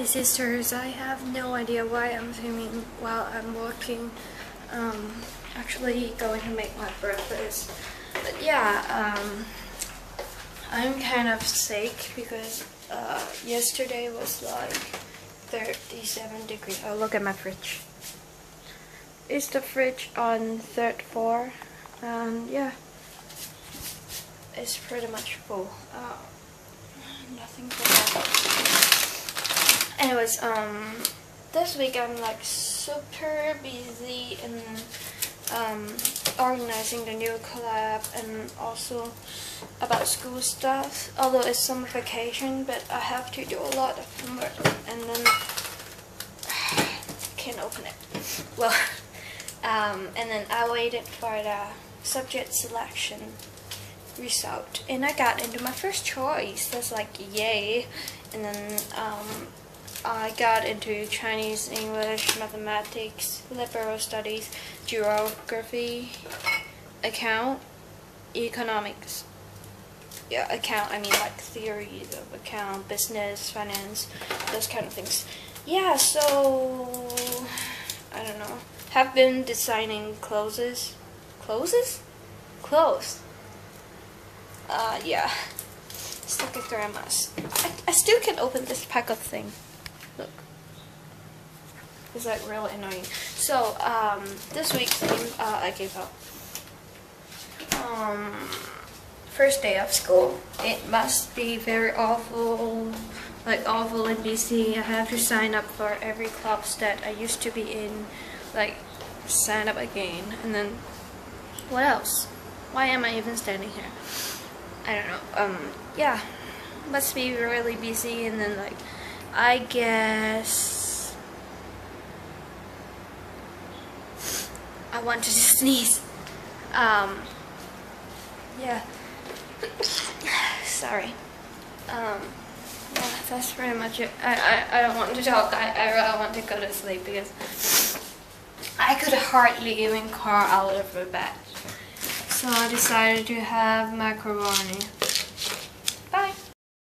Hi sisters, I have no idea why I'm filming while I'm working. Um, actually going to make my breakfast. But yeah, um, I'm kind of sick because uh, yesterday was like 37 degrees. Oh, look at my fridge. Is the fridge on third floor? And yeah, it's pretty much full. Uh, nothing for that. Anyways, um, this week I'm like super busy in um, organizing the new collab and also about school stuff. Although it's summer vacation, but I have to do a lot of homework and then can't open it. Well, um, and then I waited for the subject selection result and I got into my first choice. That's like yay. And then um, I got into Chinese, English, mathematics, liberal studies, geography, account, economics. Yeah, account, I mean like theories of account, business, finance, those kind of things. Yeah, so, I don't know. Have been designing clothes. Clothes? Clothes. Uh, yeah. It's like a grandma's. I, I still can open this pack of thing. Look. It's like really annoying. So, um, this week's theme, uh, I gave up. Um, first day of school. It must be very awful, like awful and busy. I have to sign up for every clubs that I used to be in, like sign up again. And then, what else? Why am I even standing here? I don't know. Um, yeah, must be really busy and then like I guess I want to just sneeze. Um, yeah. Sorry. Um, that's pretty much it. I, I, I don't want to talk. I, I really want to go to sleep because I could hardly even crawl out of the bed. So I decided to have macaroni.